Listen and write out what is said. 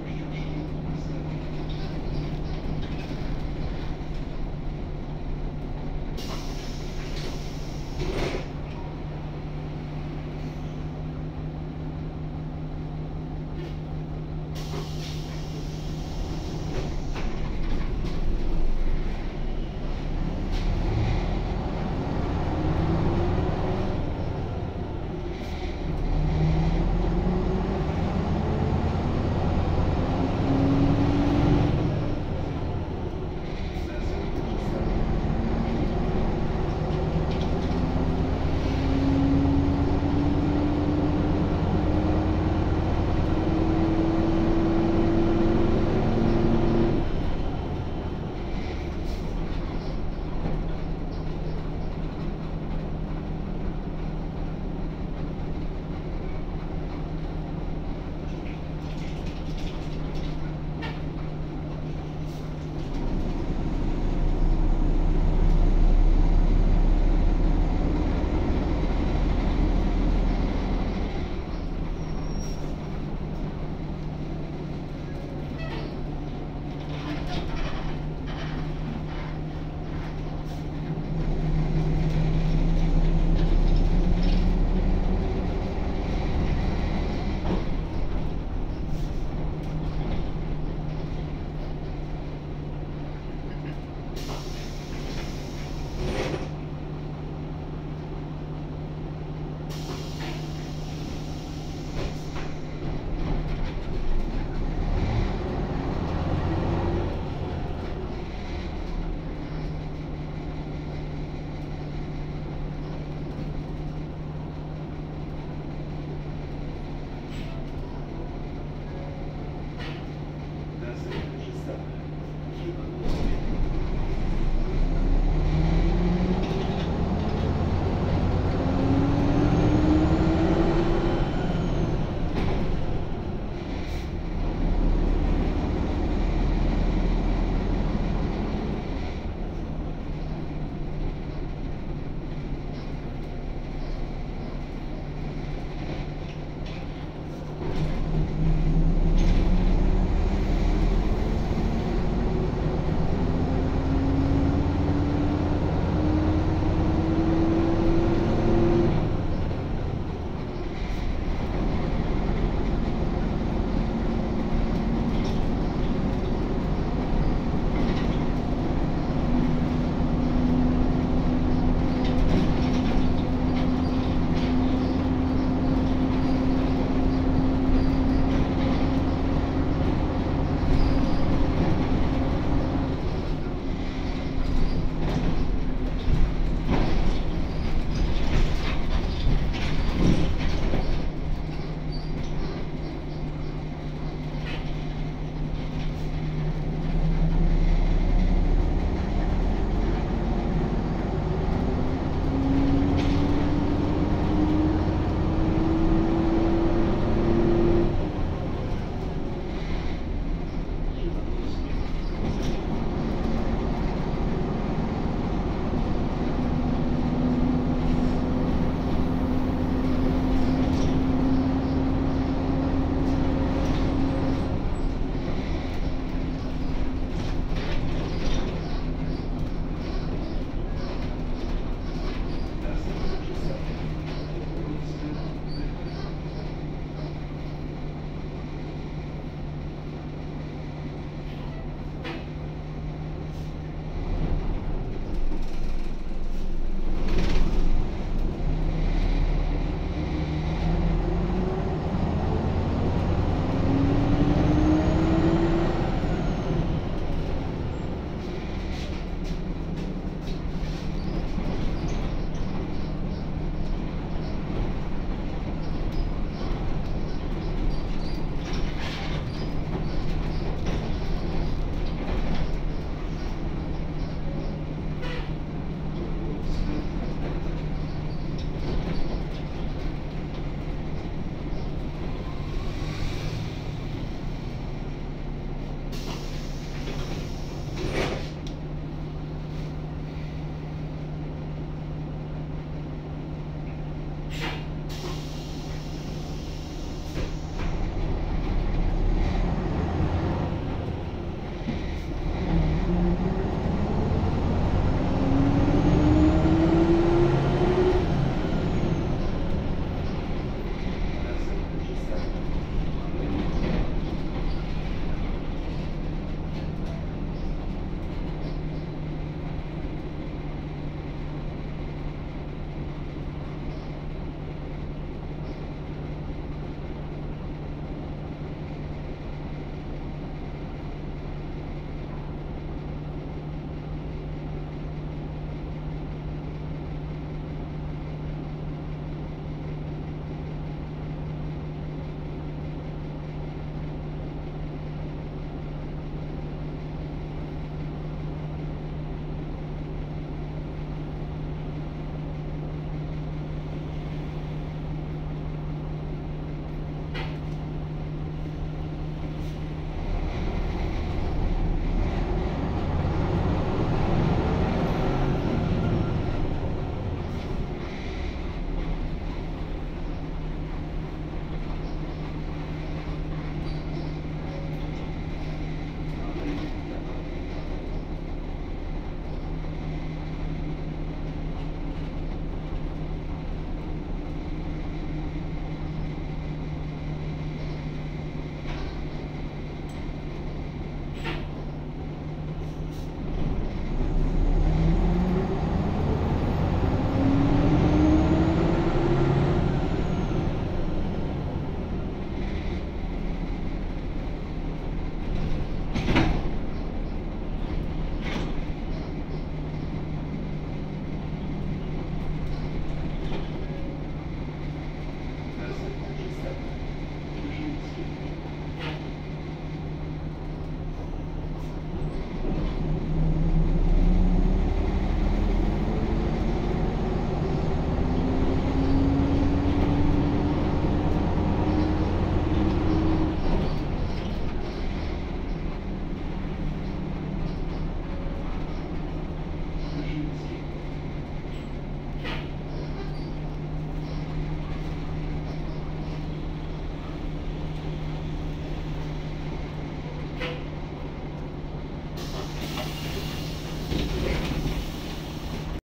to be